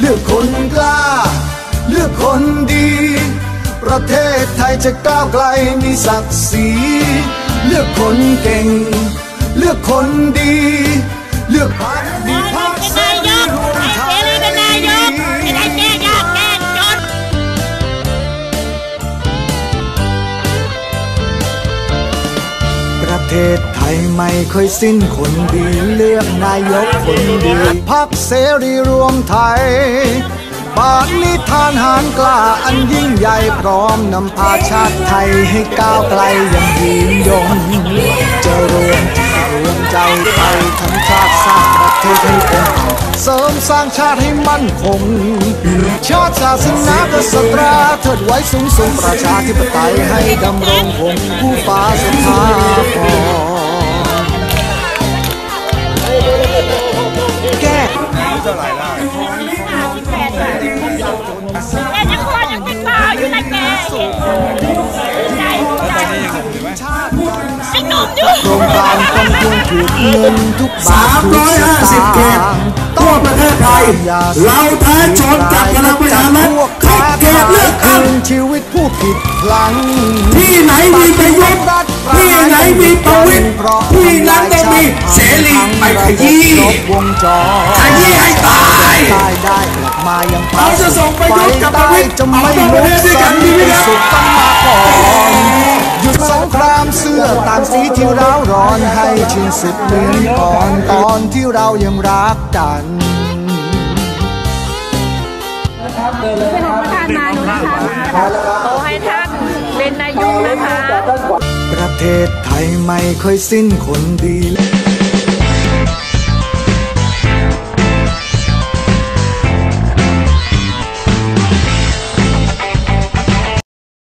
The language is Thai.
เลือกคนกล้า เลือกคนดี ประเทศไทยจะก้าวไกลมีศักดิ์ศรี เลือกคนเก่ง เลือกคนดี เลือกพักดี เทศไทยไม่เคยสิ้นคนดีเลือกนายกคนดีพักเสรีรวมไทยปาดนิทานหารกล้าอันยิ่งใหญ่พร้อมนำพาชาติไทยให้ก้าวไกลอย่างยืนยงจะรวมรวมใจไทยทั้งชาติสร้างประเทศให้เป็น เสริมสร้างชาติให้มั่นคง ชาติศาสนากษัตราเถิดไว้สูงส่งประชาธิปไตยให้ดำรงคงผู้ฟ้าสถาพรแก้แกยังคอยังเป็นบ่าวอยู่นะแกใจใจยังหนุ่มอยู่โครงการต้องทวงคืนเงินทุกบาททุกสตาง350เขตค์ ทั่วประเทศไทย เราท้าชนกับพลังประชารัฐทุกเขตเลือกตั้งคืนชีวิตผู้ผิดพลังที่ไหนมีประยุทธ์ที่ไหนมีประวิตรที่นั้นต้องมีเสรีไปขยี้ครบวงจรขยี้ให้ตายตายได้กลับมายังเราจะส่งประยุทธ์กับประวิตรจะไม่เอาประเทศด้วยกันดีไหมครับสุด ที่ร้าวร้อนให้ชินสุดเหมือนก่อนตอนที่เรายังรักกันเป็นของประธานมาดูนะคะขอให้ท่านเป็นนายกนะคะ ประเทศไทยไม่เคยสิ้นคนดี